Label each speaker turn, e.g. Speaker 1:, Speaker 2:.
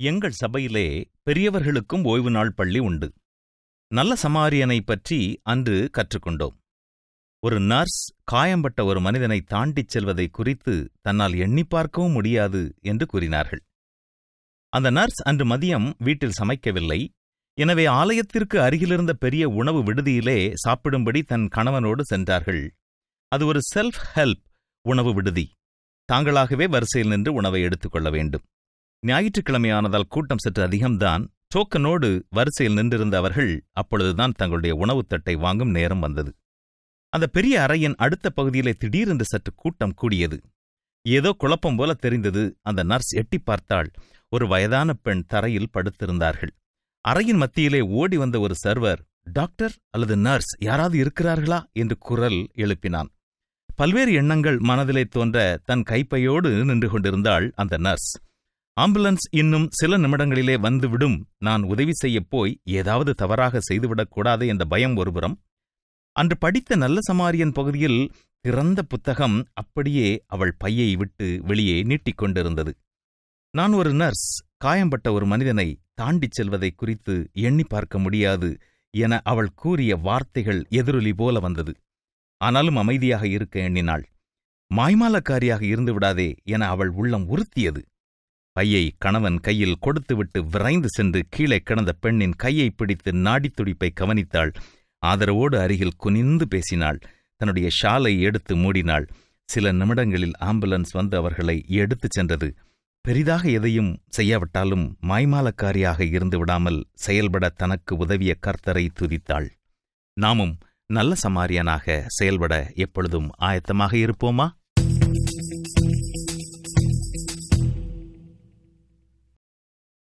Speaker 1: எங்கள் சபையிலே பெரியவர்களுக்கும் ஓய்வு நாள் பள்ளி உண்டு. நல்ல சமாரியனைப் பற்றி அன்று கற்றுக்கொண்டோம். ஒரு நர்ஸ் காயம்பட்ட ஒரு மனிதனை தாண்டிச் செல்வதை குறித்து தன்னால் எண்ணிப் பார்க்கவும் முடியாது என்று கூறினார்கள். அந்த நர்ஸ் அன்று மதியம் வீட்டில் சமைக்கவில்லை. எனவே ஆலயத்திற்கு அருகிலிருந்த பெரிய உணவு விடுதியிலே சாப்பிடும்படி தன் கணவனோடு சென்றார்கள். அது ஒரு செல்ஃப் ஹெல்ப் உணவு விடுதி. தாங்களாகவே வரிசையில் நின்று உணவை எடுத்துக்கொள்ள வேண்டும். ஞாயிற்றுக்கிழமையானதால் கூட்டம் சற்று அதிகம்தான். டோக்கனோடு வரிசையில் நின்றிருந்த அவர்கள் அப்பொழுதுதான் தங்களுடைய உணவுத் தட்டை வாங்கும் நேரம் வந்தது. அந்த பெரிய அறையின் அடுத்த பகுதியிலே திடீரென்று சற்று கூட்டம் கூடியது. ஏதோ குழப்பம் போல தெரிந்தது. அந்த நர்ஸ் எட்டிப் பார்த்தாள். ஒரு வயதான பெண் தரையில் படுத்திருந்தார்கள். அறையின் மத்தியிலே ஓடி வந்த ஒரு சர்வர் டாக்டர் அல்லது நர்ஸ் யாராவது இருக்கிறார்களா? என்று குரல் எழுப்பினான். பல்வேறு எண்ணங்கள் மனதிலே தோன்ற தன் கைப்பையோடு நின்று கொண்டிருந்தாள் அந்த நர்ஸ். ஆம்புலன்ஸ் இன்னும் சில நிமிடங்களிலே வந்துவிடும். நான் உதவி செய்யப் போய் ஏதாவது தவறாக செய்துவிடக்கூடாது என்ற பயம் ஒருபுறம் அன்று படித்த நல்ல சமாரியன் பகுதியில் திறந்த புத்தகம் அப்படியே அவள் பையை விட்டு வெளியே நீட்டிக் கொண்டிருந்தது. நான் ஒரு நர்ஸ் காயம்பட்ட ஒரு மனிதனை தாண்டிச் செல்வதை குறித்து எண்ணி பார்க்க முடியாது என அவள் கூறிய வார்த்தைகள் எதிரொலி போல வந்தது. ஆனாலும் அமைதியாக இருக்க எண்ணினாள். மாய்மாலக்காரியாக இருந்து விடாதே என அவள் உள்ளம் உறுத்தியது. பையை கணவன் கையில் கொடுத்துவிட்டு விரைந்து சென்று கீழே கிடந்த பெண்ணின் கையை பிடித்து நாடித்துடிப்பை கவனித்தாள். ஆதரவோடு அருகில் குனிந்து பேசினாள். தன்னுடைய ஷாலை எடுத்து மூடினாள். சில நிமிடங்களில் ஆம்புலன்ஸ் வந்து அவர்களை எடுத்துச் சென்றது. பெரிதாக எதையும் செய்யாவிட்டாலும் மாய்மாலக்காரியாக இருந்து விடாமல் செயல்பட தனக்கு உதவிய கர்த்தரை துதித்தாள். நாமும் நல்ல சமாரியனாக செயல்பட எப்பொழுதும் ஆயத்தமாக இருப்போமா?